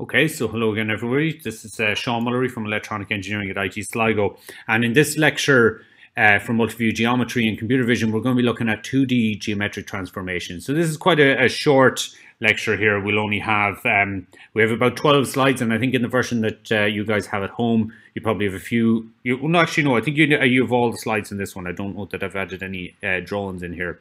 Okay, so hello again, everybody. This is uh, Sean Mullery from Electronic Engineering at IT Sligo. And in this lecture uh, for multi-view geometry and computer vision, we're going to be looking at 2D geometric transformation. So this is quite a, a short lecture here. We'll only have, um, we have about 12 slides, and I think in the version that uh, you guys have at home, you probably have a few, you, well, actually, no, I think you, you have all the slides in this one. I don't know that I've added any uh, drawings in here.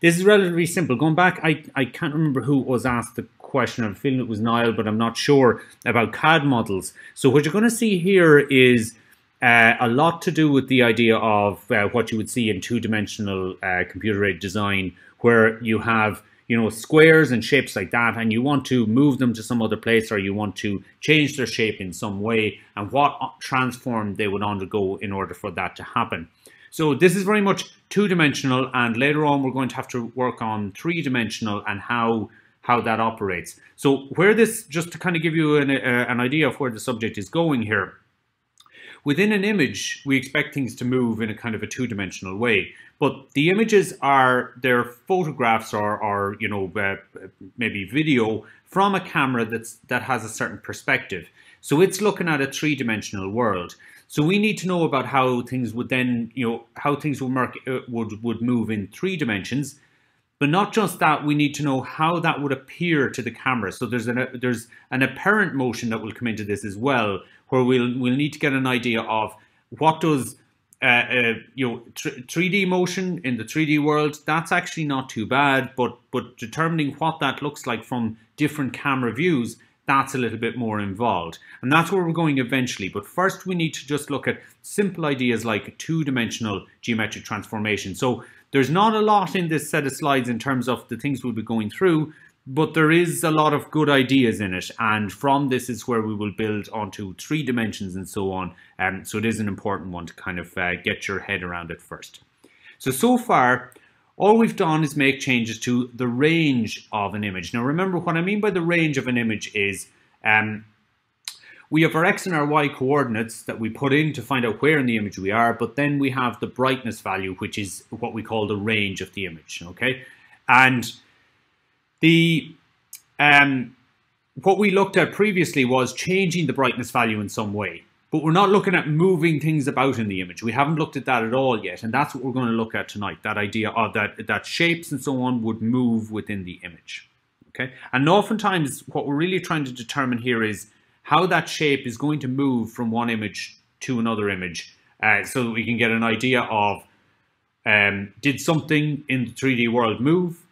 This is relatively simple. Going back, I, I can't remember who was asked the question. I'm feeling it was Niall, but I'm not sure about CAD models. So what you're going to see here is uh, a lot to do with the idea of uh, what you would see in two-dimensional uh, computer-aided design, where you have you know squares and shapes like that, and you want to move them to some other place, or you want to change their shape in some way, and what transform they would undergo in order for that to happen. So this is very much two-dimensional, and later on we're going to have to work on three-dimensional and how how that operates. So where this, just to kind of give you an, uh, an idea of where the subject is going here, within an image, we expect things to move in a kind of a two-dimensional way. But the images are, they're photographs or, or you know, uh, maybe video from a camera that's, that has a certain perspective. So it's looking at a three-dimensional world. So we need to know about how things would then, you know, how things would, mark, uh, would, would move in three dimensions. But not just that, we need to know how that would appear to the camera. So there's an, there's an apparent motion that will come into this as well, where we'll, we'll need to get an idea of what does uh, uh, you know, 3D motion in the 3D world, that's actually not too bad, but, but determining what that looks like from different camera views that's a little bit more involved. And that's where we're going eventually. But first we need to just look at simple ideas like two-dimensional geometric transformation. So there's not a lot in this set of slides in terms of the things we'll be going through, but there is a lot of good ideas in it. And from this is where we will build onto three dimensions and so on. Um, so it is an important one to kind of uh, get your head around it first. So, so far, all we've done is make changes to the range of an image. Now remember what I mean by the range of an image is um, we have our x and our y coordinates that we put in to find out where in the image we are, but then we have the brightness value, which is what we call the range of the image, okay? And the um, what we looked at previously was changing the brightness value in some way. But we're not looking at moving things about in the image. We haven't looked at that at all yet. And that's what we're going to look at tonight, that idea of that, that shapes and so on would move within the image. Okay, And oftentimes what we're really trying to determine here is how that shape is going to move from one image to another image uh, so that we can get an idea of um, did something in the 3D world move?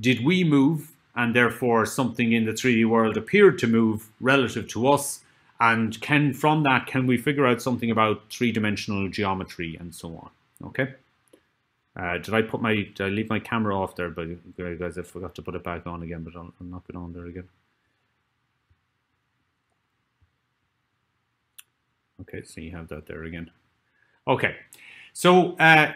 Did we move? And therefore something in the 3D world appeared to move relative to us and can from that can we figure out something about three-dimensional geometry and so on okay uh, did I put my did I leave my camera off there but guys I forgot to put it back on again but I'll, I'll knock it on there again okay so you have that there again okay so uh,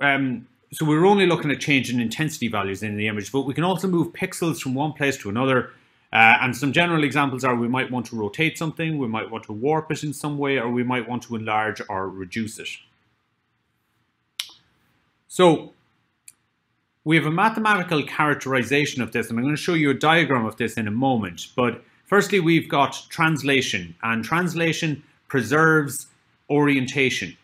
um, so we're only looking at changing intensity values in the image but we can also move pixels from one place to another uh, and some general examples are we might want to rotate something, we might want to warp it in some way, or we might want to enlarge or reduce it. So we have a mathematical characterization of this, and I'm going to show you a diagram of this in a moment. But firstly, we've got translation, and translation preserves orientation.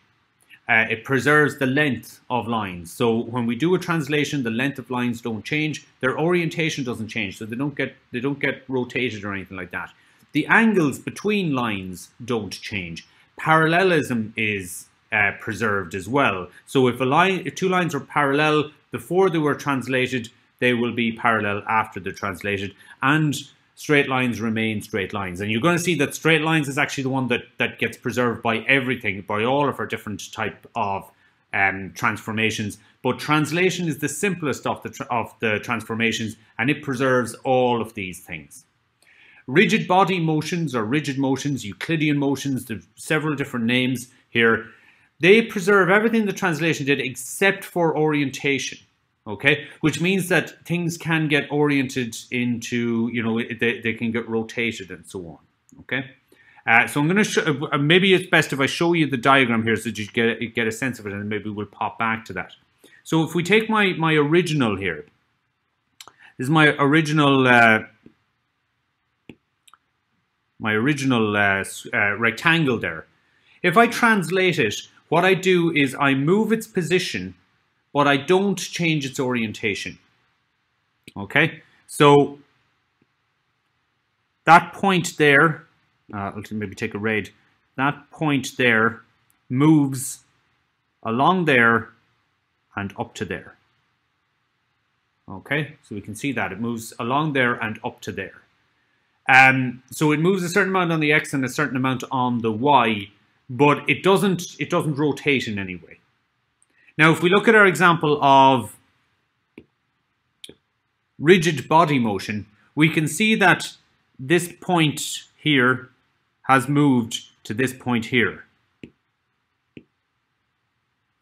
Uh, it preserves the length of lines. So when we do a translation, the length of lines don't change. Their orientation doesn't change, so they don't get they don't get rotated or anything like that. The angles between lines don't change. Parallelism is uh, preserved as well. So if a line, if two lines are parallel before they were translated, they will be parallel after they're translated. And straight lines remain straight lines. And you're going to see that straight lines is actually the one that, that gets preserved by everything, by all of our different type of um, transformations. But translation is the simplest of the, of the transformations, and it preserves all of these things. Rigid body motions or rigid motions, Euclidean motions, there's several different names here. They preserve everything the translation did except for orientation okay which means that things can get oriented into you know they, they can get rotated and so on okay uh, so I'm going to show, uh, maybe it's best if I show you the diagram here so that you get, get a sense of it and maybe we'll pop back to that. So if we take my, my original here, this is my original uh, my original uh, uh, rectangle there. If I translate it, what I do is I move its position, but I don't change its orientation. Okay, so that point there, uh, I'll maybe take a red, that point there moves along there and up to there. Okay, so we can see that it moves along there and up to there. Um, so it moves a certain amount on the X and a certain amount on the Y, but it doesn't it doesn't rotate in any way. Now, if we look at our example of rigid body motion, we can see that this point here has moved to this point here.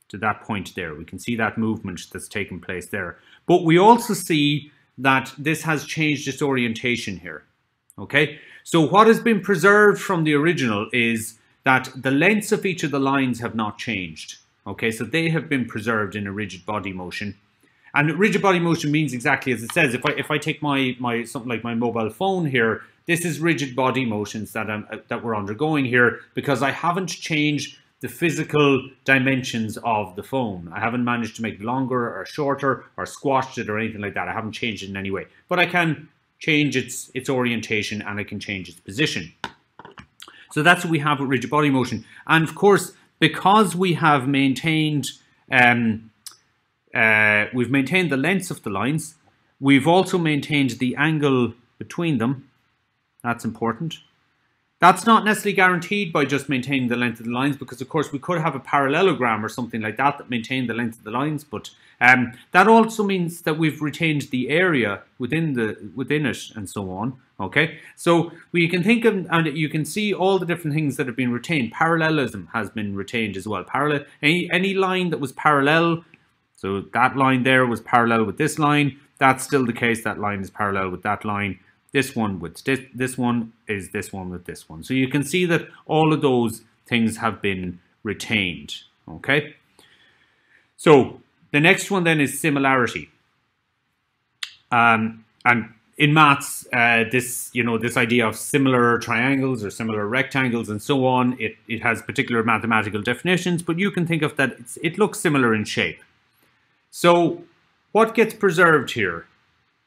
To that point there. We can see that movement that's taken place there. But we also see that this has changed its orientation here. Okay, so what has been preserved from the original is that the lengths of each of the lines have not changed. Okay, so they have been preserved in a rigid body motion. And rigid body motion means exactly as it says. If I if I take my my something like my mobile phone here, this is rigid body motions that I'm that we're undergoing here because I haven't changed the physical dimensions of the phone. I haven't managed to make it longer or shorter or squashed it or anything like that. I haven't changed it in any way. But I can change its its orientation and I can change its position. So that's what we have with rigid body motion. And of course, because we have maintained um, uh, we've maintained the lengths of the lines, we've also maintained the angle between them. That's important. That's not necessarily guaranteed by just maintaining the length of the lines because, of course, we could have a parallelogram or something like that that maintained the length of the lines. But um, that also means that we've retained the area within the within it and so on. Okay, so we can think of and you can see all the different things that have been retained. Parallelism has been retained as well. Parallel any any line that was parallel, so that line there was parallel with this line. That's still the case. That line is parallel with that line this one with this, this one is this one with this one. So you can see that all of those things have been retained, okay? So the next one then is similarity. Um, and in maths, uh, this you know this idea of similar triangles or similar rectangles and so on, it, it has particular mathematical definitions, but you can think of that it looks similar in shape. So what gets preserved here?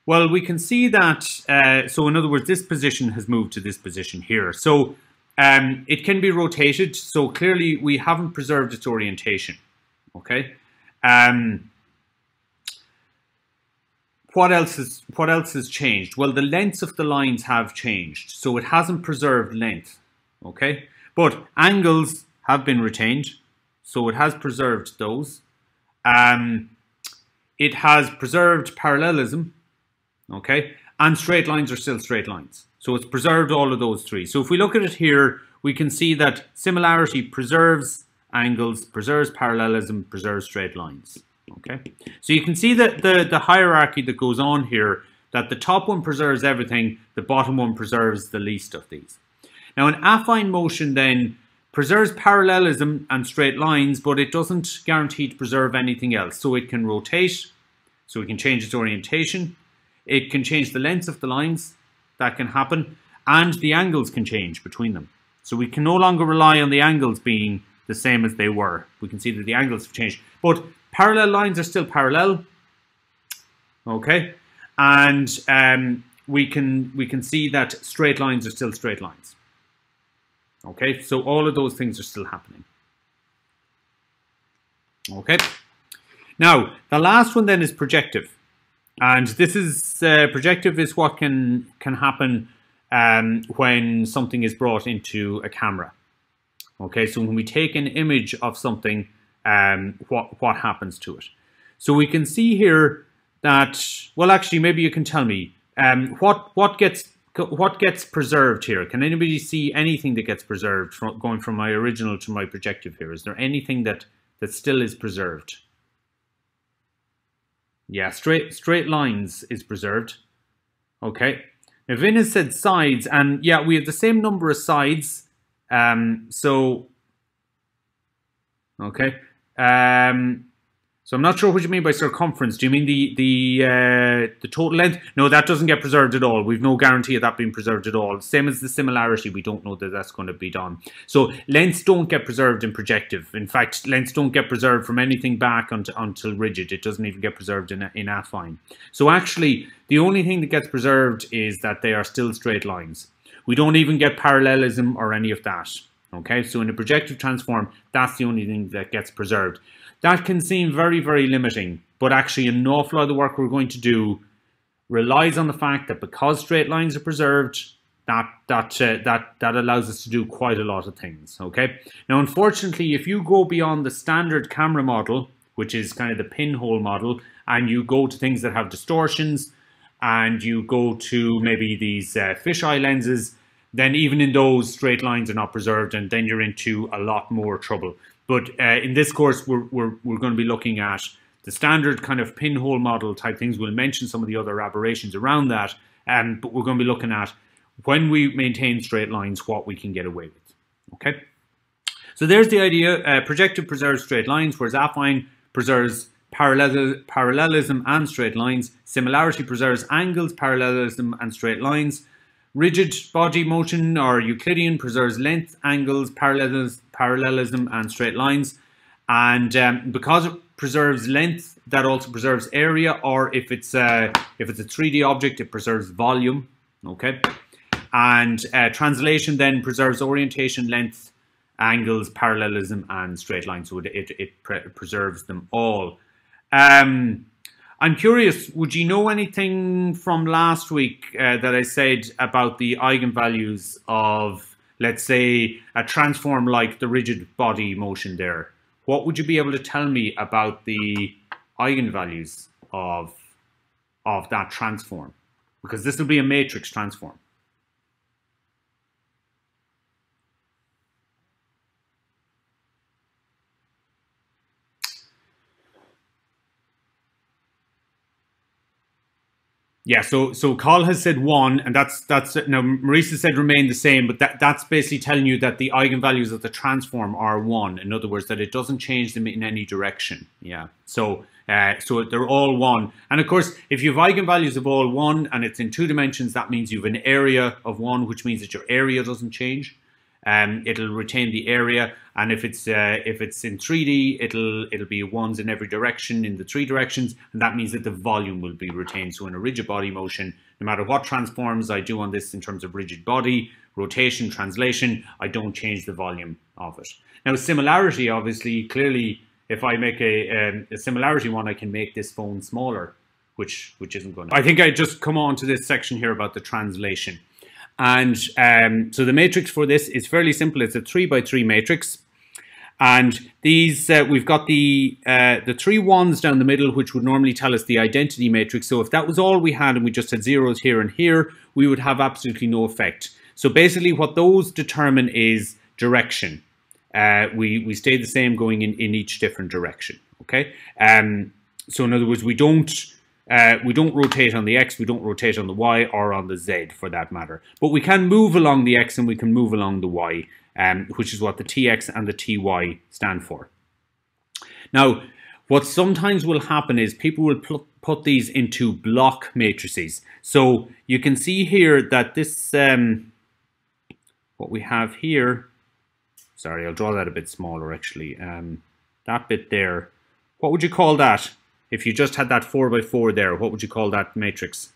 Well, we can see that, uh, so in other words, this position has moved to this position here. So um, it can be rotated, so clearly we haven't preserved its orientation, okay? Um, what else is what else has changed? Well, the lengths of the lines have changed, so it hasn't preserved length, okay? But angles have been retained, so it has preserved those. Um, it has preserved parallelism, okay? And straight lines are still straight lines. So it's preserved all of those three. So if we look at it here, we can see that similarity preserves angles, preserves parallelism, preserves straight lines. Okay, so you can see that the, the hierarchy that goes on here, that the top one preserves everything, the bottom one preserves the least of these. Now an affine motion then preserves parallelism and straight lines, but it doesn't guarantee to preserve anything else. So it can rotate, so it can change its orientation, it can change the length of the lines, that can happen, and the angles can change between them. So we can no longer rely on the angles being the same as they were. We can see that the angles have changed. But parallel lines are still parallel. Okay. And um, we can we can see that straight lines are still straight lines. Okay, so all of those things are still happening. Okay. Now, the last one then is projective. And this is uh, projective is what can can happen um, when something is brought into a camera. Okay, so when we take an image of something, um, what what happens to it? So we can see here that well, actually, maybe you can tell me um, what what gets what gets preserved here. Can anybody see anything that gets preserved from going from my original to my projective here? Is there anything that that still is preserved? Yeah, straight straight lines is preserved. Okay. Now Vin has said sides, and yeah, we have the same number of sides. Um, so okay. Um, So I'm not sure what you mean by circumference. Do you mean the the uh, the total length? No, that doesn't get preserved at all. We've no guarantee of that being preserved at all. Same as the similarity, we don't know that that's going to be done. So lengths don't get preserved in projective. In fact, lengths don't get preserved from anything back until, until rigid. It doesn't even get preserved in, in affine. So actually, the only thing that gets preserved is that they are still straight lines. We don't even get parallelism or any of that. Okay, so in a projective transform, that's the only thing that gets preserved. That can seem very, very limiting, but actually an awful lot of the work we're going to do relies on the fact that because straight lines are preserved, that that uh, that that allows us to do quite a lot of things. Okay. Now, unfortunately, if you go beyond the standard camera model, which is kind of the pinhole model, and you go to things that have distortions, and you go to maybe these uh, fisheye lenses, then even in those straight lines are not preserved, and then you're into a lot more trouble. But uh, in this course, we're, we're, we're going to be looking at the standard kind of pinhole model type things. We'll mention some of the other aberrations around that, um, but we're going to be looking at when we maintain straight lines, what we can get away with. Okay. So there's the idea. Uh, projective preserves straight lines, whereas affine preserves parallel, parallelism and straight lines. Similarity preserves angles, parallelism, and straight lines. Rigid body motion or Euclidean preserves length, angles, parallelism, parallelism and straight lines. And um, because it preserves length, that also preserves area, or if it's a, if it's a 3D object, it preserves volume, okay? And uh, translation then preserves orientation, length, angles, parallelism, and straight lines. So it, it, it pre preserves them all. Um, I'm curious, would you know anything from last week uh, that I said about the eigenvalues of, let's say, a transform like the rigid body motion there? What would you be able to tell me about the eigenvalues of, of that transform? Because this will be a matrix transform. Yeah, so so Carl has said one, and that's that's now Marisa said remain the same, but that that's basically telling you that the eigenvalues of the transform are one. In other words, that it doesn't change them in any direction. Yeah, so uh, so they're all one, and of course, if you have eigenvalues of all one and it's in two dimensions, that means you have an area of one, which means that your area doesn't change um, it'll retain the area. And if it's uh, if it's in 3D, it'll it'll be ones in every direction in the three directions, and that means that the volume will be retained. So in a rigid body motion, no matter what transforms I do on this in terms of rigid body, rotation, translation, I don't change the volume of it. Now similarity, obviously, clearly, if I make a, um, a similarity one, I can make this phone smaller, which which isn't going to. I think I just come on to this section here about the translation. And um, so the matrix for this is fairly simple. It's a three by three matrix. And these, uh, we've got the uh, the three ones down the middle, which would normally tell us the identity matrix. So if that was all we had and we just had zeros here and here, we would have absolutely no effect. So basically what those determine is direction. Uh, we, we stay the same going in, in each different direction, okay? Um, so in other words, we don't uh, we don't rotate on the X, we don't rotate on the Y or on the Z for that matter. But we can move along the X and we can move along the Y, um, which is what the TX and the TY stand for. Now, what sometimes will happen is people will put these into block matrices. So you can see here that this, um, what we have here, sorry, I'll draw that a bit smaller actually. Um, that bit there, what would you call that? If you just had that 4 by 4 there, what would you call that matrix?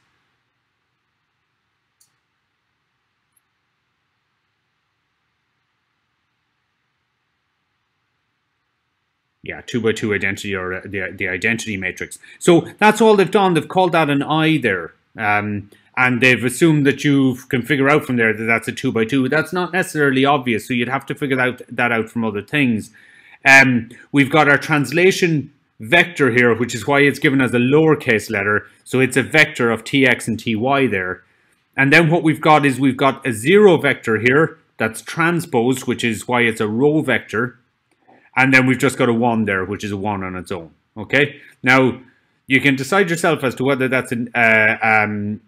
yeah, two by two identity or uh, the, the identity matrix. So that's all they've done. They've called that an I there. Um, and they've assumed that you can figure out from there that that's a two by two. That's not necessarily obvious. So you'd have to figure that, that out from other things. Um, we've got our translation vector here, which is why it's given as a lowercase letter. So it's a vector of tx and ty there. And then what we've got is we've got a zero vector here that's transposed, which is why it's a row vector. And then we've just got a one there, which is a one on its own. Okay. Now you can decide yourself as to whether that's an uh, um,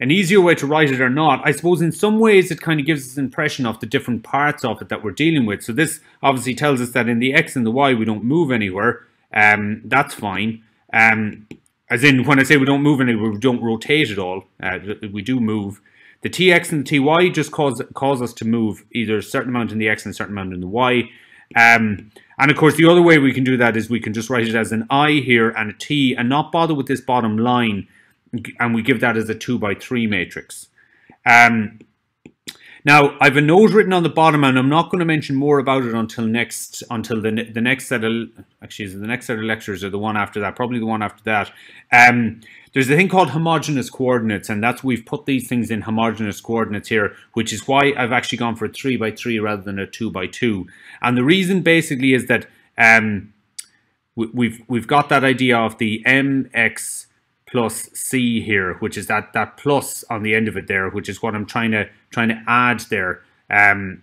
an easier way to write it or not. I suppose in some ways it kind of gives us an impression of the different parts of it that we're dealing with. So this obviously tells us that in the x and the y we don't move anywhere. Um, that's fine. Um, as in, when I say we don't move any, we don't rotate at all. Uh, we do move. The tx and the ty just cause cause us to move either a certain amount in the x and a certain amount in the y. Um, and of course, the other way we can do that is we can just write it as an i here and a t and not bother with this bottom line. And we give that as a 2 by 3 matrix. Um, now, I've a note written on the bottom, and I'm not going to mention more about it until next until the the next set of actually the next set of lectures or the one after that, probably the one after that. Um, there's a thing called homogeneous coordinates, and that's we've put these things in homogeneous coordinates here, which is why I've actually gone for a three by three rather than a two by two. And the reason basically is that um, we've we've got that idea of the mx plus c here, which is that that plus on the end of it there, which is what I'm trying to trying to add there. Um,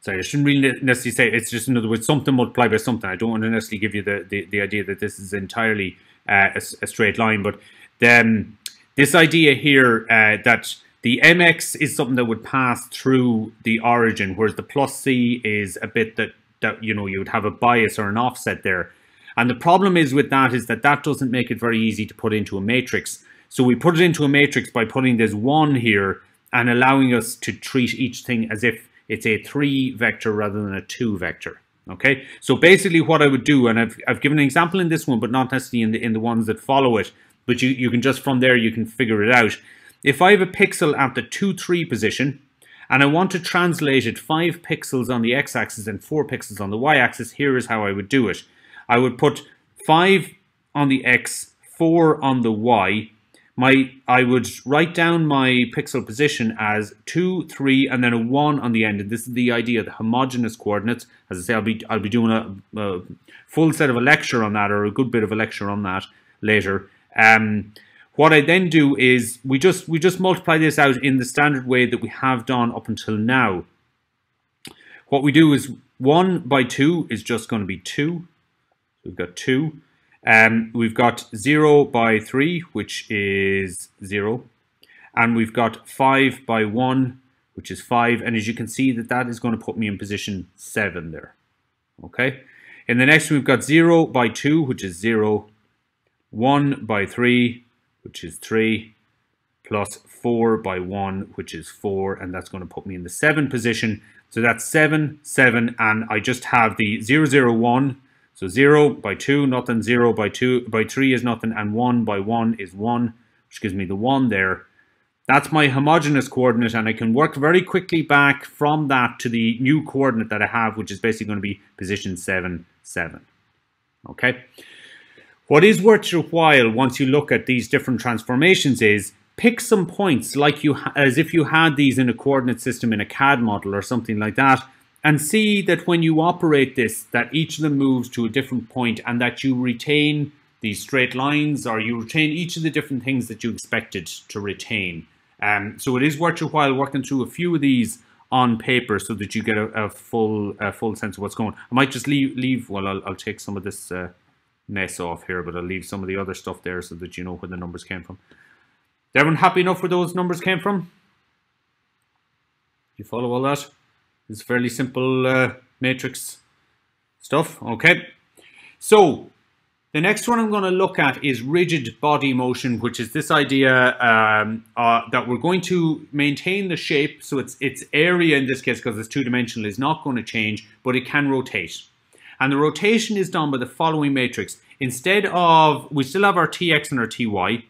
sorry, I shouldn't really necessarily say it's just in other words something multiplied by something. I don't want to necessarily give you the the, the idea that this is entirely uh, a, a, straight line, but then this idea here uh, that the mx is something that would pass through the origin, whereas the plus c is a bit that that you know you would have a bias or an offset there. And the problem is with that is that that doesn't make it very easy to put into a matrix. So we put it into a matrix by putting this 1 here and allowing us to treat each thing as if it's a 3 vector rather than a 2 vector. Okay, so basically what I would do, and I've, I've given an example in this one, but not necessarily in the, in the ones that follow it, but you, you can just from there, you can figure it out. If I have a pixel at the 2, 3 position, and I want to translate it 5 pixels on the x-axis and 4 pixels on the y-axis, here is how I would do it. I would put 5 on the X, 4 on the Y. My, I would write down my pixel position as 2, 3, and then a 1 on the end. And this is the idea, the homogeneous coordinates. As I say, I'll be, I'll be doing a, a full set of a lecture on that, or a good bit of a lecture on that later. Um, what I then do is we just we just multiply this out in the standard way that we have done up until now. What we do is 1 by 2 is just going to be 2 we've got 2. Um, we've got 0 by 3, which is 0. And we've got 5 by 1, which is 5. And as you can see, that that is going to put me in position 7 there. Okay. In the next, we've got 0 by 2, which is 0. 1 by 3, which is 3. Plus 4 by 1, which is 4. And that's going to put me in the 7 position. So that's 7, 7. And I just have the 0, 0, 1 so 0 by 2, nothing, 0 by 2, by 3 is nothing, and 1 by 1 is 1, which gives me the 1 there. That's my homogeneous coordinate, and I can work very quickly back from that to the new coordinate that I have, which is basically going to be position 7, 7. Okay? What is worth your while once you look at these different transformations is pick some points like you as if you had these in a coordinate system in a CAD model or something like that and see that when you operate this, that each of them moves to a different point and that you retain these straight lines or you retain each of the different things that you expected to retain. Um, so it is worth your while working through a few of these on paper so that you get a, a full a full sense of what's going on. I might just leave, leave well, I'll, I'll take some of this uh, mess off here, but I'll leave some of the other stuff there so that you know where the numbers came from. Everyone happy enough where those numbers came from? You follow all that? It's fairly simple uh, matrix stuff. Okay. So the next one I'm going to look at is rigid body motion, which is this idea um, uh, that we're going to maintain the shape. So its its area in this case, because it's two-dimensional, is not going to change, but it can rotate. And the rotation is done by the following matrix. Instead of, we still have our tx and our ty,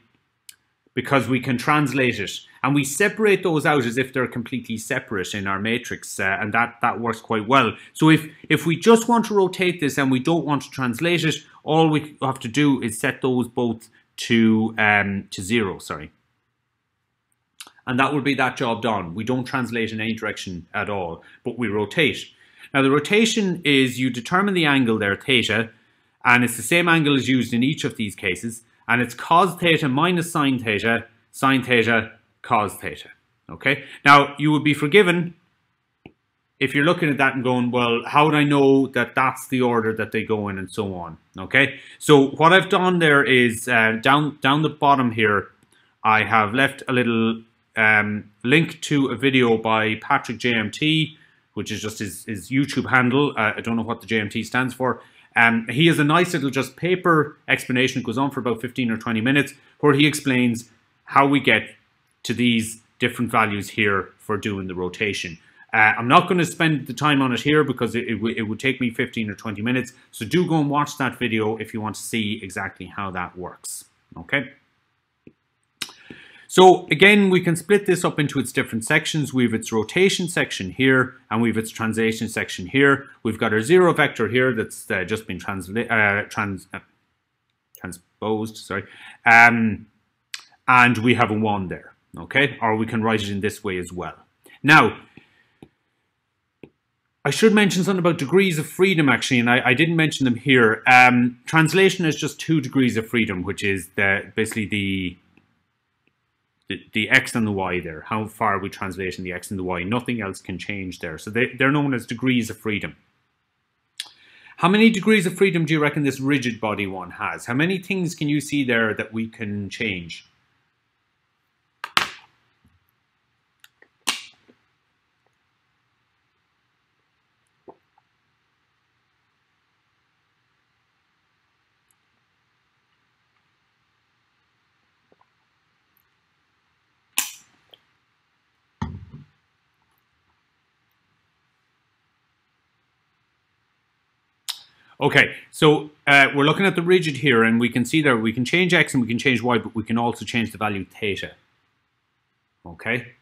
because we can translate it. And we separate those out as if they're completely separate in our matrix, uh, and that, that works quite well. So if, if we just want to rotate this and we don't want to translate it, all we have to do is set those both to, um, to zero, sorry. And that will be that job done. We don't translate in any direction at all, but we rotate. Now the rotation is you determine the angle there, theta, and it's the same angle as used in each of these cases and it's cos theta minus sine theta, sine theta, cos theta. Okay, now you would be forgiven if you're looking at that and going, well, how would I know that that's the order that they go in and so on? Okay, so what I've done there is uh, down down the bottom here, I have left a little um, link to a video by Patrick JMT, which is just his, his YouTube handle. Uh, I don't know what the JMT stands for. Um, he has a nice little just paper explanation. It goes on for about 15 or 20 minutes where he explains how we get to these different values here for doing the rotation. Uh, I'm not going to spend the time on it here because it, it, it, would take me 15 or 20 minutes. So do go and watch that video if you want to see exactly how that works. Okay. So again, we can split this up into its different sections. We have its rotation section here, and we have its translation section here. We've got our zero vector here that's uh, just been uh, trans uh, transposed, sorry. Um, and we have a one there, okay? Or we can write it in this way as well. Now, I should mention something about degrees of freedom, actually, and I, I didn't mention them here. Um, translation is just two degrees of freedom, which is the, basically the, the, the x and the y there, how far we translate in the x and the y. Nothing else can change there. So they, they're known as degrees of freedom. How many degrees of freedom do you reckon this rigid body one has? How many things can you see there that we can change? Okay, so uh, we're looking at the rigid here, and we can see that we can change x and we can change y, but we can also change the value theta. Okay,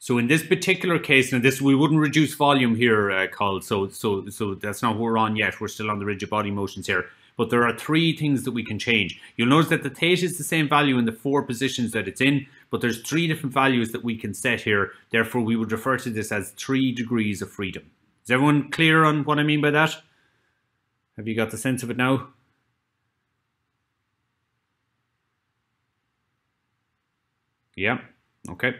so in this particular case, now this we wouldn't reduce volume here, uh, Carl. So so so that's not what we're on yet. We're still on the rigid body motions here. But there are three things that we can change. You'll notice that the theta is the same value in the four positions that it's in, but there's three different values that we can set here. Therefore, we would refer to this as three degrees of freedom. Is everyone clear on what I mean by that? Have you got the sense of it now? Yeah, okay.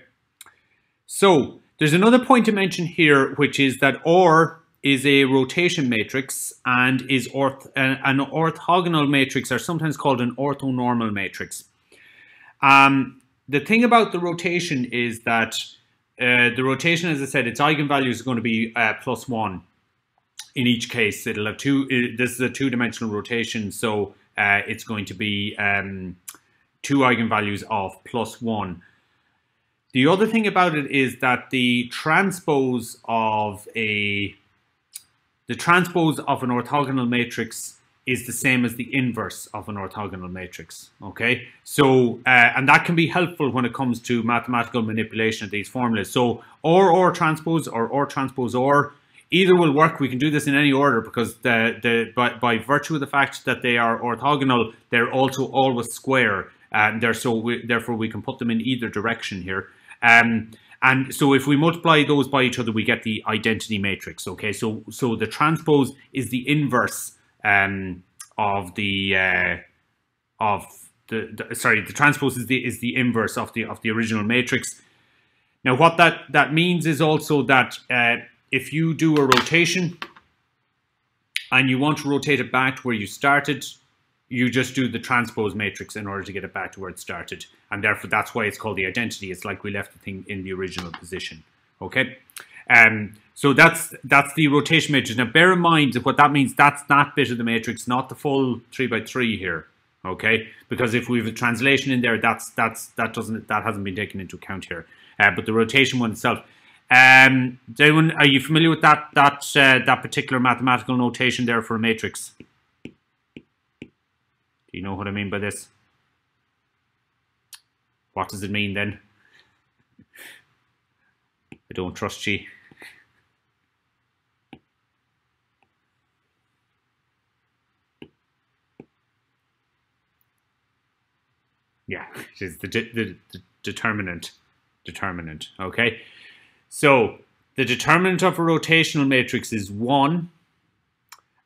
So there's another point to mention here, which is that OR is a rotation matrix and is orth an orthogonal matrix, or sometimes called an orthonormal matrix. Um, the thing about the rotation is that uh, the rotation, as I said, its eigenvalue is going to be uh, plus one in each case, it'll have two. It, this is a two-dimensional rotation, so uh, it's going to be um, two eigenvalues of plus one. The other thing about it is that the transpose of a the transpose of an orthogonal matrix is the same as the inverse of an orthogonal matrix. Okay, so uh, and that can be helpful when it comes to mathematical manipulation of these formulas. So or or transpose or or transpose or either will work. We can do this in any order because the, the by, by virtue of the fact that they are orthogonal, they're also always square. And they're so we, therefore we can put them in either direction here. Um, and so if we multiply those by each other, we get the identity matrix. Okay, so so the transpose is the inverse um, of the uh, of the, the, sorry the transpose is the is the inverse of the of the original matrix. Now what that that means is also that uh, if you do a rotation and you want to rotate it back to where you started, you just do the transpose matrix in order to get it back to where it started. And therefore, that's why it's called the identity. It's like we left the thing in the original position. Okay? Um, so that's that's the rotation matrix. Now, bear in mind that what that means, that's that bit of the matrix, not the full 3 by 3 here. Okay? Because if we have a translation in there, that's that's that doesn't that hasn't been taken into account here. Uh, but the rotation one itself, um, anyone, are you familiar with that that uh, that particular mathematical notation there for a matrix? Do you know what I mean by this? What does it mean then? I don't trust you. Yeah, it is the, the, the determinant. Determinant, okay? So the determinant of a rotational matrix is 1.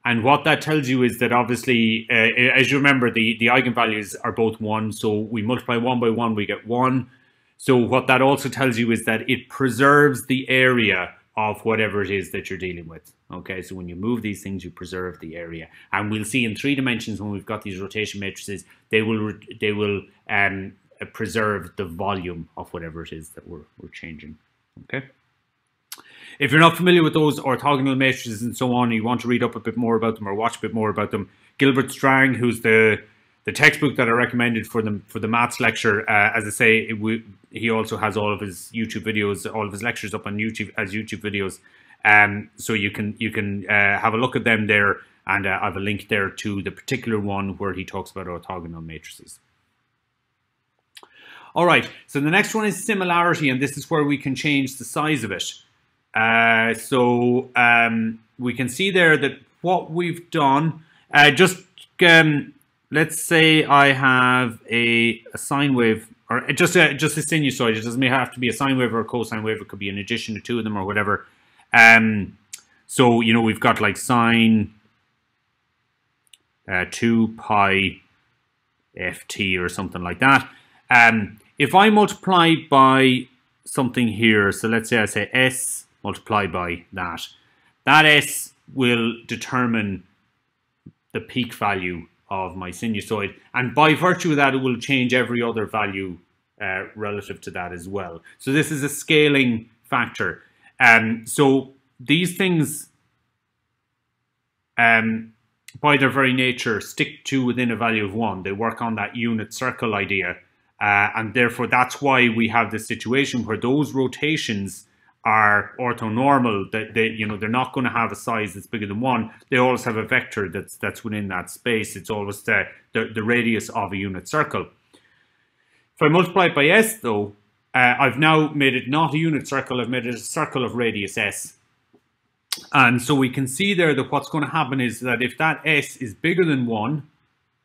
And what that tells you is that obviously, uh, as you remember, the, the eigenvalues are both 1. So we multiply 1 by 1, we get 1. So what that also tells you is that it preserves the area of whatever it is that you're dealing with. Okay, so when you move these things, you preserve the area. And we'll see in three dimensions when we've got these rotation matrices, they will they will um, preserve the volume of whatever it is that we're, we're changing. Okay. If you're not familiar with those orthogonal matrices and so on, and you want to read up a bit more about them or watch a bit more about them, Gilbert Strang, who's the the textbook that I recommended for them for the maths lecture, uh, as I say, we, he also has all of his YouTube videos, all of his lectures up on YouTube as YouTube videos. Um, so you can you can uh, have a look at them there, and uh, I have a link there to the particular one where he talks about orthogonal matrices. All right, so the next one is similarity, and this is where we can change the size of it. Uh, so um, we can see there that what we've done, uh, just um, let's say I have a, a sine wave, or just a, just a sinusoid. It doesn't have to be a sine wave or a cosine wave. It could be an addition to two of them or whatever. Um, so, you know, we've got like sine uh, 2 pi ft or something like that. Um, if I multiply by something here, so let's say I say s multiplied by that, that s will determine the peak value of my sinusoid. And by virtue of that, it will change every other value uh, relative to that as well. So this is a scaling factor. Um, so these things, um, by their very nature, stick to within a value of one. They work on that unit circle idea. Uh, and therefore, that's why we have this situation where those rotations are orthonormal. That they, you know, they're not going to have a size that's bigger than one. They always have a vector that's that's within that space. It's always the the, the radius of a unit circle. If I multiply it by s, though, uh, I've now made it not a unit circle. I've made it a circle of radius s. And so we can see there that what's going to happen is that if that s is bigger than 1,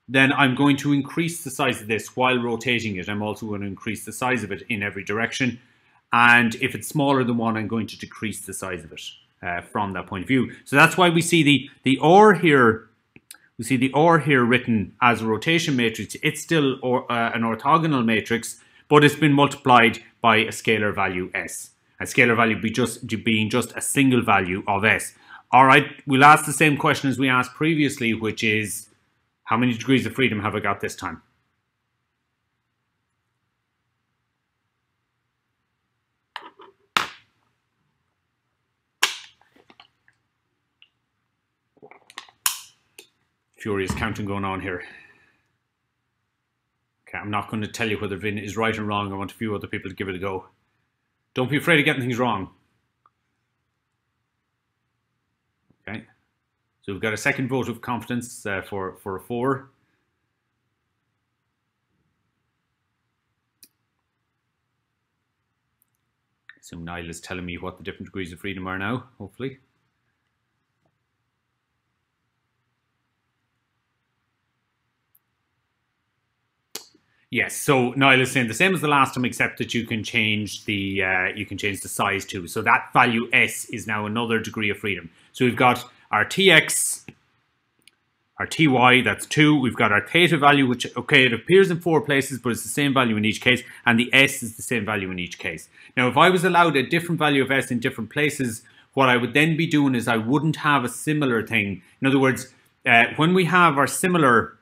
then I'm going to increase the size of this while rotating it. I'm also going to increase the size of it in every direction. And if it's smaller than 1, I'm going to decrease the size of it uh, from that point of view. So that's why we see the, the OR here, we see the OR here written as a rotation matrix. It's still or, uh, an orthogonal matrix, but it's been multiplied by a scalar value s. A scalar value be just being just a single value of s. All right, we'll ask the same question as we asked previously, which is how many degrees of freedom have I got this time? Furious counting going on here. Okay, I'm not going to tell you whether Vin is right or wrong. I want a few other people to give it a go. Don't be afraid of getting things wrong. So we've got a second vote of confidence uh, for, for a four. So Niall is telling me what the different degrees of freedom are now, hopefully. Yes, so Niall is saying the same as the last time, except that you can change the uh, you can change the size too. So that value s is now another degree of freedom. So we've got our tx, our ty, that's 2. We've got our theta value, which, okay, it appears in four places, but it's the same value in each case, and the s is the same value in each case. Now, if I was allowed a different value of s in different places, what I would then be doing is I wouldn't have a similar thing. In other words, uh, when we have our similar,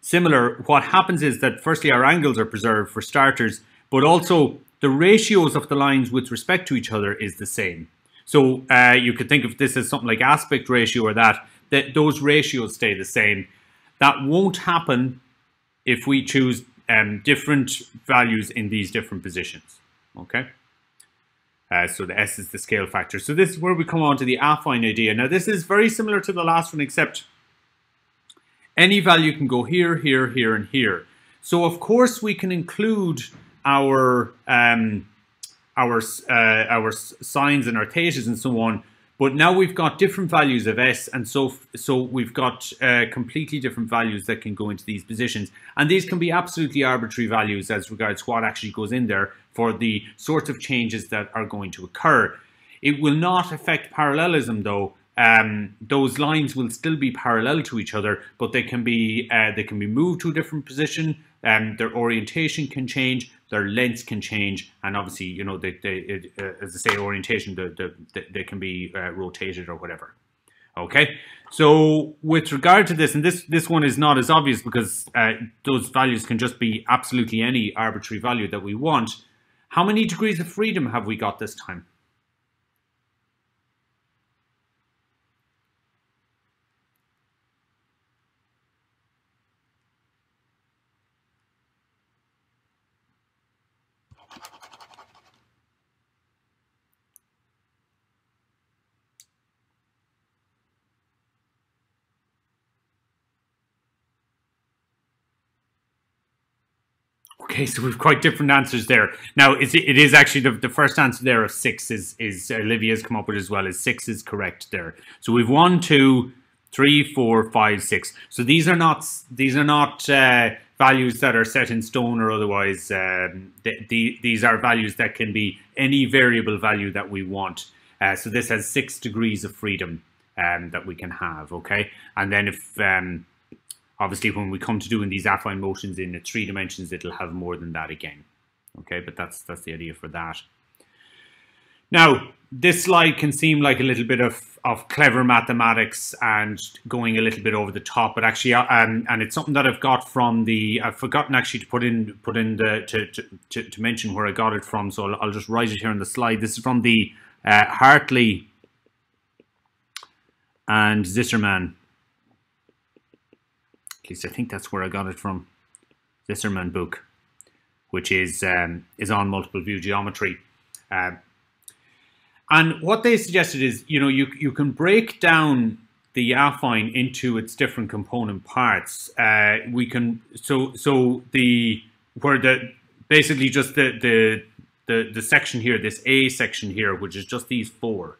similar, what happens is that firstly our angles are preserved for starters, but also the ratios of the lines with respect to each other is the same. So uh, you could think of this as something like aspect ratio or that, that those ratios stay the same. That won't happen if we choose um, different values in these different positions, okay? Uh, so the S is the scale factor. So this is where we come on to the affine idea. Now this is very similar to the last one, except any value can go here, here, here, and here. So of course we can include our um, our uh, our sines and our thetas and so on. But now we've got different values of s, and so so we've got uh, completely different values that can go into these positions, and these can be absolutely arbitrary values as regards what actually goes in there for the sorts of changes that are going to occur. It will not affect parallelism though. Um, those lines will still be parallel to each other, but they can be uh, they can be moved to a different position. Um, their orientation can change, their lengths can change, and obviously, you know, they, they it, uh, as I say, orientation, the, the, the, they can be uh, rotated or whatever. Okay, so with regard to this, and this this one is not as obvious because uh, those values can just be absolutely any arbitrary value that we want. How many degrees of freedom have we got this time? Okay, so we've quite different answers there. Now, it is actually the, the first answer there of six is, is Olivia's come up with as well, as six is correct there. So we've one, two, three, four, five, six. So these are not these are not uh, values that are set in stone or otherwise. Um, the, these are values that can be any variable value that we want. Uh, so this has six degrees of freedom um, that we can have, okay? And then if, um, obviously when we come to doing these affine motions in the three dimensions, it'll have more than that again, okay? But that's, that's the idea for that. Now, this slide can seem like a little bit of, of clever mathematics and going a little bit over the top, but actually, uh, um, and it's something that I've got from the, I've forgotten actually to put in, put in the, to, to, to, mention where I got it from, so I'll, I'll, just write it here on the slide. This is from the uh, Hartley and Zisserman. Least I think that's where I got it from. Zisserman book, which is um, is on multiple view geometry. Uh, and what they suggested is, you know, you you can break down the affine into its different component parts. Uh, we can so so the where the basically just the the the the section here, this A section here, which is just these four.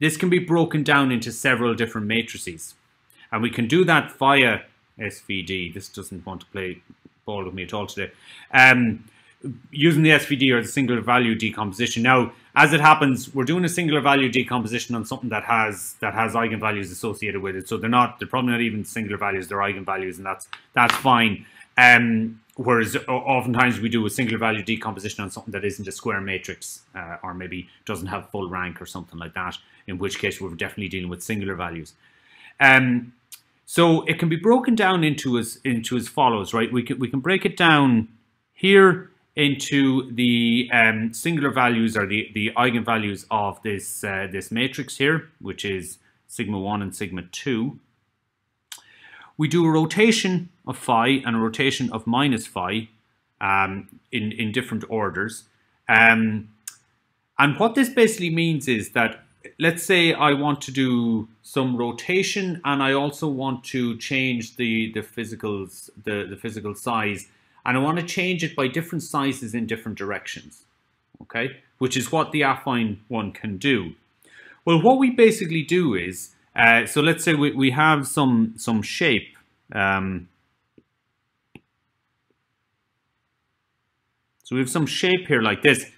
This can be broken down into several different matrices, and we can do that via SVD. This doesn't want to play ball with me at all today. Um, using the SVD or the singular value decomposition. Now, as it happens, we're doing a singular value decomposition on something that has that has eigenvalues associated with it. So they're not they're probably not even singular values, they're eigenvalues, and that's that's fine. Um, whereas oftentimes we do a singular value decomposition on something that isn't a square matrix uh, or maybe doesn't have full rank or something like that, in which case we're definitely dealing with singular values. Um, so it can be broken down into as into as follows, right? We can we can break it down here into the um, singular values or the, the eigenvalues of this, uh, this matrix here, which is sigma 1 and sigma 2. We do a rotation of phi and a rotation of minus phi um, in, in different orders. Um, and what this basically means is that, let's say I want to do some rotation and I also want to change the, the, physicals, the, the physical size and I want to change it by different sizes in different directions, okay? Which is what the affine one can do. Well, what we basically do is, uh, so let's say we, we have some, some shape, um, so we have some shape here like this,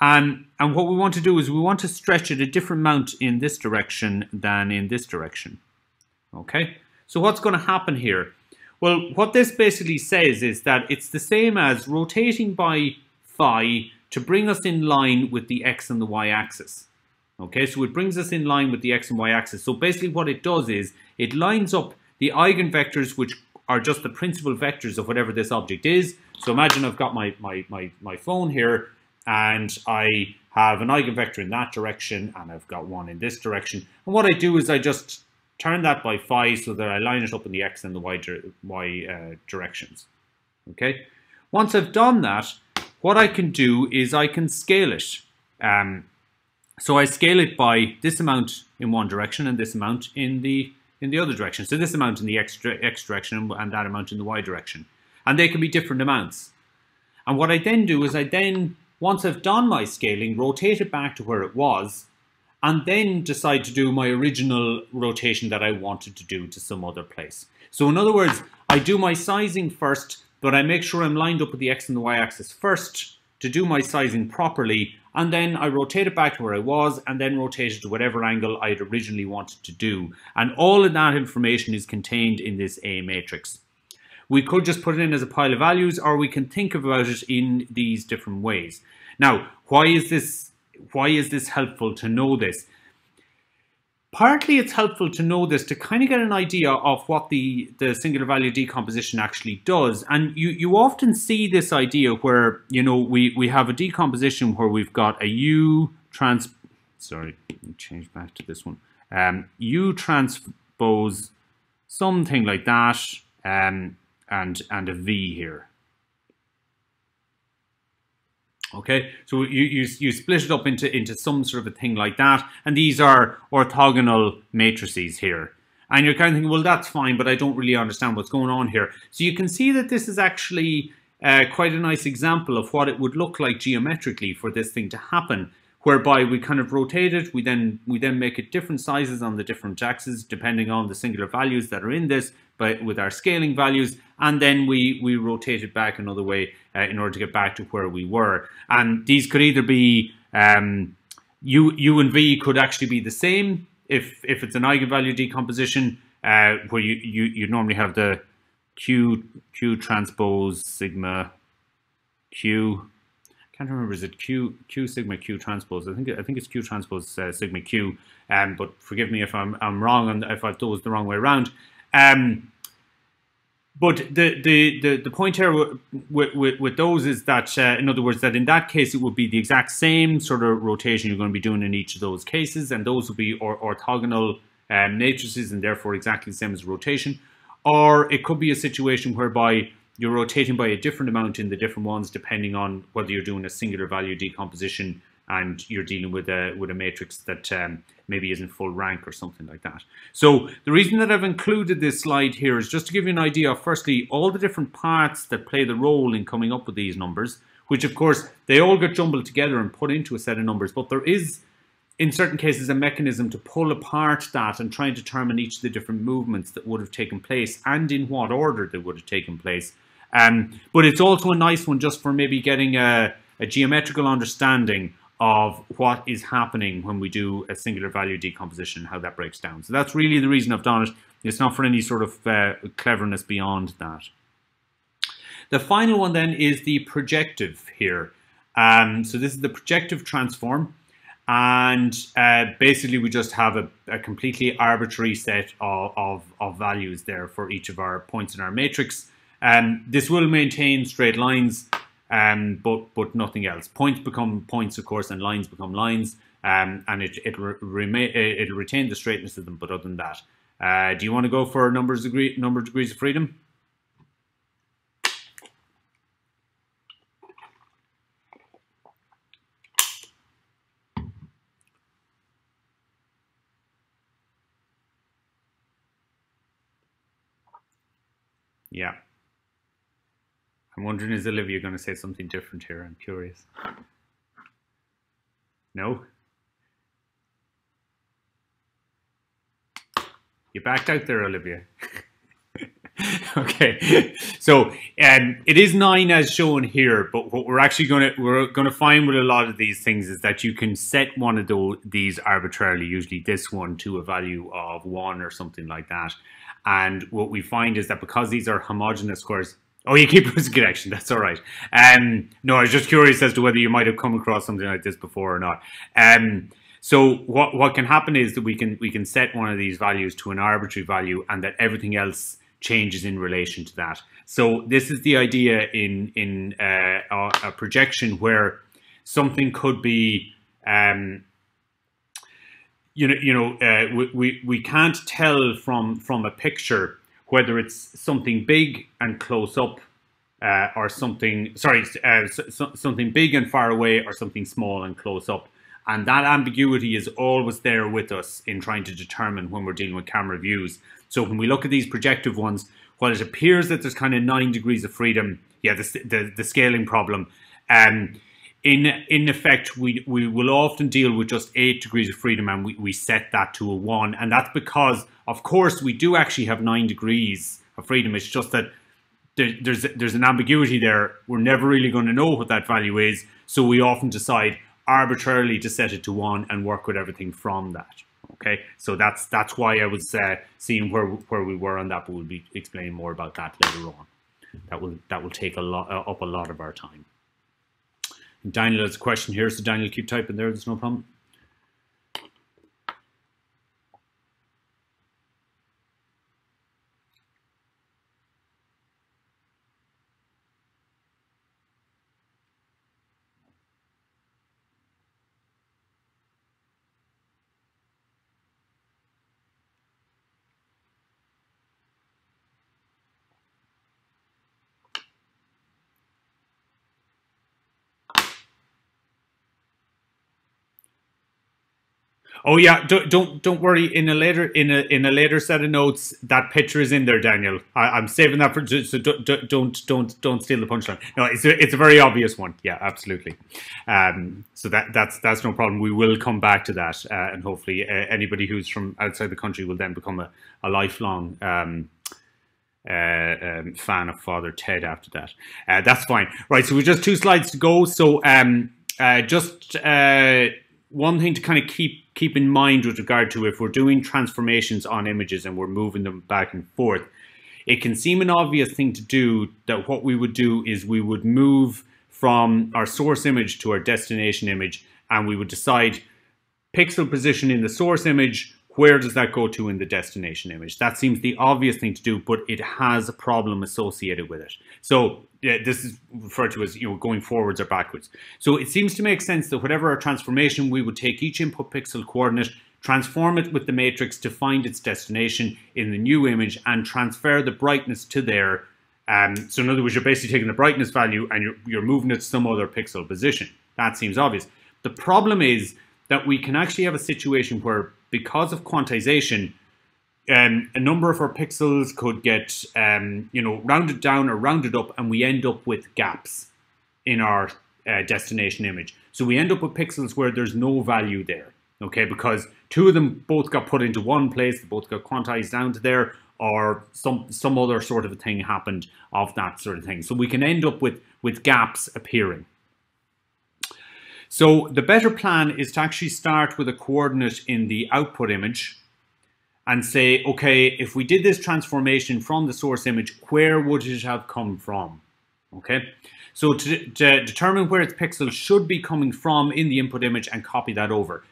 and, and what we want to do is we want to stretch it a different amount in this direction than in this direction, okay? So what's going to happen here well, what this basically says is that it's the same as rotating by phi to bring us in line with the x and the y axis. Okay, so it brings us in line with the x and y axis. So basically what it does is it lines up the eigenvectors which are just the principal vectors of whatever this object is. So imagine I've got my, my, my, my phone here and I have an eigenvector in that direction and I've got one in this direction. And what I do is I just turn that by phi so that I line it up in the x and the y, y uh, directions. Okay. Once I've done that, what I can do is I can scale it. Um, so I scale it by this amount in one direction and this amount in the in the other direction. So this amount in the x, x direction and that amount in the y direction. And they can be different amounts. And what I then do is I then, once I've done my scaling, rotate it back to where it was and then decide to do my original rotation that I wanted to do to some other place. So in other words, I do my sizing first, but I make sure I'm lined up with the X and the Y axis first to do my sizing properly, and then I rotate it back to where I was, and then rotate it to whatever angle I had originally wanted to do. And all of that information is contained in this A matrix. We could just put it in as a pile of values, or we can think about it in these different ways. Now, why is this why is this helpful to know this? Partly it's helpful to know this to kind of get an idea of what the, the singular value decomposition actually does. And you, you often see this idea where, you know, we, we have a decomposition where we've got a U trans, sorry, change back to this one. Um, U transpose something like that um, and, and a V here. Okay, so you, you, you split it up into, into some sort of a thing like that, and these are orthogonal matrices here. And you're kind of thinking, well, that's fine, but I don't really understand what's going on here. So you can see that this is actually uh, quite a nice example of what it would look like geometrically for this thing to happen whereby we kind of rotate it. We then we then make it different sizes on the different axes depending on the singular values that are in this, but with our scaling values, and then we we rotate it back another way uh, in order to get back to where we were. And these could either be um, u u and v could actually be the same if if it's an eigenvalue decomposition uh, where you you you normally have the q q transpose sigma q. Can't remember is it q q sigma q transpose? I think i think it's q transpose uh, sigma q. Um but forgive me if i'm i'm wrong and if i've those the wrong way around um but the the the, the point here with, with, with those is that uh, in other words that in that case it would be the exact same sort of rotation you're going to be doing in each of those cases and those would be or, orthogonal um, matrices and therefore exactly the same as rotation. Or it could be a situation whereby you're rotating by a different amount in the different ones depending on whether you're doing a singular value decomposition and you're dealing with a with a matrix that um, maybe isn't full rank or something like that. So the reason that I've included this slide here is just to give you an idea of firstly all the different parts that play the role in coming up with these numbers, which of course they all get jumbled together and put into a set of numbers, but there is in certain cases a mechanism to pull apart that and try and determine each of the different movements that would have taken place and in what order they would have taken place um, but it's also a nice one just for maybe getting a, a geometrical understanding of what is happening when we do a singular value decomposition, how that breaks down. So that's really the reason I've done it. It's not for any sort of uh, cleverness beyond that. The final one then is the projective here. Um, so this is the projective transform. And uh, basically we just have a, a completely arbitrary set of, of, of, values there for each of our points in our matrix. Um, this will maintain straight lines, um, but but nothing else. Points become points, of course, and lines become lines, um, and it it re remain it'll retain the straightness of them. But other than that, uh, do you want to go for numbers degree number of degrees of freedom? Yeah. I'm wondering, is Olivia going to say something different here? I'm curious. No? You backed out there, Olivia. okay, so um, it is nine as shown here, but what we're actually going to we're going to find with a lot of these things is that you can set one of those these arbitrarily, usually this one to a value of one or something like that. And what we find is that because these are homogeneous squares, Oh, you keep losing connection. That's all right. Um, no, I was just curious as to whether you might have come across something like this before or not. Um, so what what can happen is that we can we can set one of these values to an arbitrary value, and that everything else changes in relation to that. So this is the idea in in uh, a, projection where something could be. Um, you know, you know, uh, we, we we can't tell from from a picture whether it's something big and close up uh, or something, sorry, uh, so, something big and far away or something small and close up. And that ambiguity is always there with us in trying to determine when we're dealing with camera views. So when we look at these projective ones, while it appears that there's kind of nine degrees of freedom, yeah, the, the, the scaling problem, um, in in effect, we we will often deal with just eight degrees of freedom, and we, we set that to a one, and that's because, of course, we do actually have nine degrees of freedom. It's just that there, there's there's an ambiguity there. We're never really going to know what that value is, so we often decide arbitrarily to set it to one and work with everything from that. Okay, so that's that's why I was uh, seeing where where we were on that, but we'll be explaining more about that later on. That will that will take a lot uh, up a lot of our time. Daniel has a question here, so Daniel, keep typing there. There's no problem. Oh yeah, don't don't don't worry. In a later in a in a later set of notes, that picture is in there, Daniel. I, am saving that for so don't don't don't don't steal the punchline. No, it's a, it's a very obvious one. Yeah, absolutely. Um, so that that's that's no problem. We will come back to that, uh, and hopefully uh, anybody who's from outside the country will then become a, a lifelong. Um, uh, um, fan of Father Ted after that. Uh, that's fine. Right, so we've just two slides to go. So um, uh, just uh, one thing to kind of keep keep in mind with regard to if we're doing transformations on images and we're moving them back and forth, it can seem an obvious thing to do that what we would do is we would move from our source image to our destination image and we would decide pixel position in the source image where does that go to in the destination image? That seems the obvious thing to do, but it has a problem associated with it. So yeah, this is referred to as you know going forwards or backwards. So it seems to make sense that whatever our transformation, we would take each input pixel coordinate, transform it with the matrix to find its destination in the new image, and transfer the brightness to there. Um, so in other words, you're basically taking the brightness value and you're, you're moving it to some other pixel position. That seems obvious. The problem is that we can actually have a situation where because of quantization, um, a number of our pixels could get, um, you know, rounded down or rounded up, and we end up with gaps in our uh, destination image. So we end up with pixels where there's no value there, okay? Because two of them both got put into one place, they both got quantized down to there, or some some other sort of a thing happened of that sort of thing. So we can end up with with gaps appearing. So the better plan is to actually start with a coordinate in the output image and say, okay, if we did this transformation from the source image, where would it have come from? Okay, so to, to determine where its pixel should be coming from in the input image and copy that over.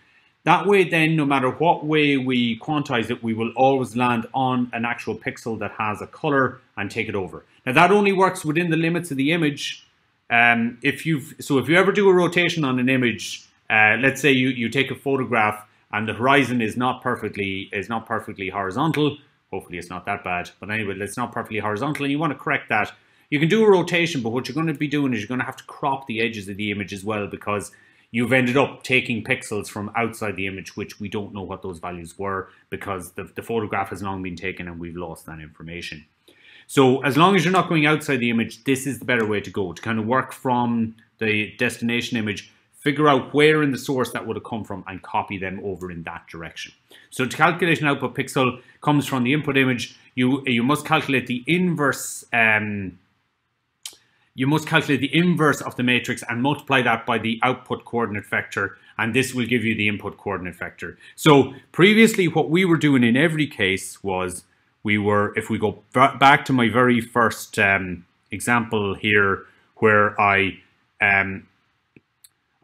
That way then, no matter what way we quantize it, we will always land on an actual pixel that has a color and take it over. Now that only works within the limits of the image um, if you've so if you ever do a rotation on an image, uh, let's say you you take a photograph and the horizon is not perfectly is not perfectly horizontal. Hopefully, it's not that bad. But anyway, it's not perfectly horizontal, and you want to correct that. You can do a rotation, but what you're going to be doing is you're going to have to crop the edges of the image as well because you've ended up taking pixels from outside the image, which we don't know what those values were because the, the photograph has long been taken and we've lost that information. So as long as you're not going outside the image, this is the better way to go, to kind of work from the destination image, figure out where in the source that would have come from and copy them over in that direction. So to calculate an output pixel comes from the input image, you, you must calculate the inverse um, you must calculate the inverse of the matrix and multiply that by the output coordinate vector and this will give you the input coordinate vector. So previously what we were doing in every case was we were, if we go back to my very first um, example here, where I um,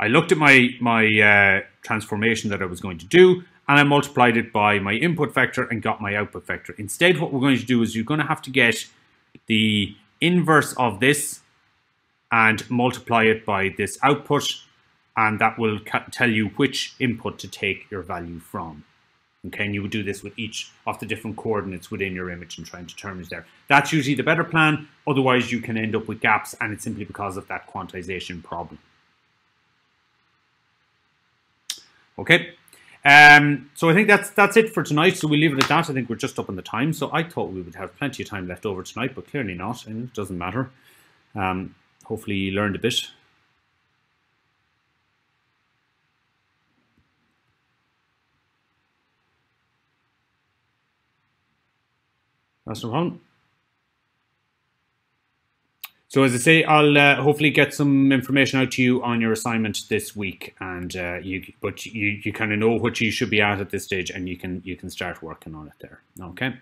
I looked at my my uh, transformation that I was going to do, and I multiplied it by my input vector and got my output vector. Instead, what we're going to do is you're going to have to get the inverse of this and multiply it by this output, and that will tell you which input to take your value from. Okay, and you would do this with each of the different coordinates within your image and try and determine there. That's usually the better plan. Otherwise, you can end up with gaps, and it's simply because of that quantization problem. Okay, um, so I think that's that's it for tonight. So we leave it at that. I think we're just up on the time. So I thought we would have plenty of time left over tonight, but clearly not, and it doesn't matter. Um, hopefully you learned a bit. That's no problem. So as I say, I'll uh, hopefully get some information out to you on your assignment this week, and uh, you, but you you kind of know what you should be at at this stage, and you can you can start working on it there. Okay.